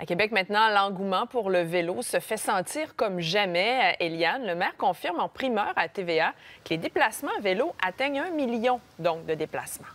À Québec, maintenant, l'engouement pour le vélo se fait sentir comme jamais. Eliane, le maire confirme en primeur à TVA que les déplacements à vélo atteignent un million donc de déplacements.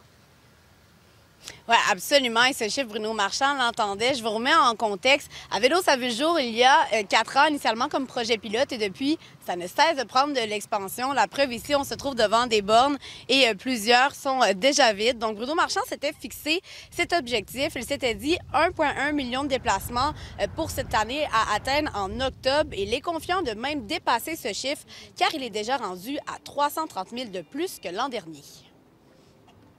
Oui, absolument. Et ce chiffre, Bruno Marchand l'entendait. Je vous remets en contexte. À Vélo, ça vu le jour il y a euh, quatre ans, initialement comme projet pilote, et depuis, ça ne cesse de prendre de l'expansion. La preuve ici, on se trouve devant des bornes et euh, plusieurs sont euh, déjà vides. Donc, Bruno Marchand s'était fixé cet objectif. Il s'était dit 1,1 million de déplacements pour cette année à atteindre en octobre. Et il est confiant de même dépasser ce chiffre, car il est déjà rendu à 330 000 de plus que l'an dernier.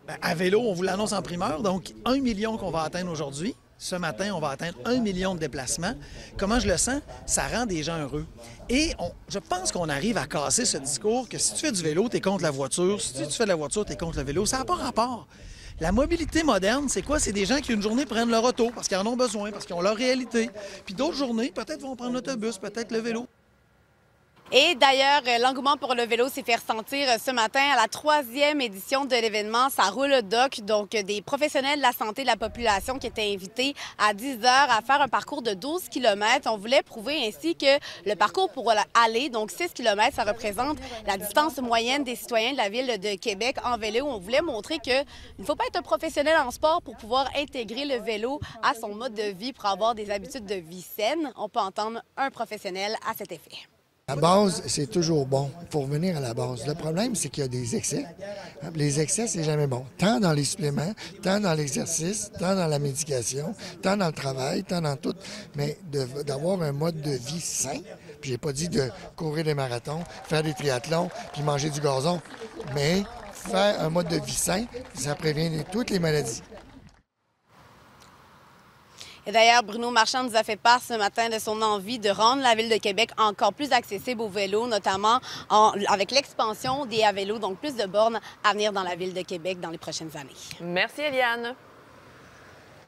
Ben, à vélo, on vous l'annonce en primeur, donc un million qu'on va atteindre aujourd'hui. Ce matin, on va atteindre un million de déplacements. Comment je le sens? Ça rend des gens heureux. Et je pense qu'on arrive à casser ce discours que si tu fais du vélo, tu es contre la voiture. Si tu fais de la voiture, tu es contre le vélo. Ça n'a pas rapport. La mobilité moderne, c'est quoi? C'est des gens qui, une journée, prennent leur auto parce qu'ils en ont besoin, parce qu'ils ont leur réalité. Puis d'autres journées, peut-être vont prendre l'autobus, peut-être le vélo. Et d'ailleurs, euh, l'engouement pour le vélo s'est fait ressentir euh, ce matin à la troisième édition de l'événement. Ça roule doc, donc euh, des professionnels de la santé de la population qui étaient invités à 10 heures à faire un parcours de 12 km. On voulait prouver ainsi que le parcours pour aller, donc 6 km, ça représente la distance moyenne des citoyens de la ville de Québec en vélo. On voulait montrer qu'il ne faut pas être un professionnel en sport pour pouvoir intégrer le vélo à son mode de vie, pour avoir des habitudes de vie saines. On peut entendre un professionnel à cet effet. La base, c'est toujours bon. Il faut revenir à la base. Le problème, c'est qu'il y a des excès. Les excès, c'est jamais bon. Tant dans les suppléments, tant dans l'exercice, tant dans la médication, tant dans le travail, tant dans tout. Mais d'avoir un mode de vie sain, puis j'ai pas dit de courir des marathons, faire des triathlons, puis manger du gazon, mais faire un mode de vie sain, ça prévient toutes les maladies. Et d'ailleurs, Bruno Marchand nous a fait part ce matin de son envie de rendre la ville de Québec encore plus accessible aux vélos, notamment avec l'expansion des à donc plus de bornes à venir dans la ville de Québec dans les prochaines années. Merci, Eliane.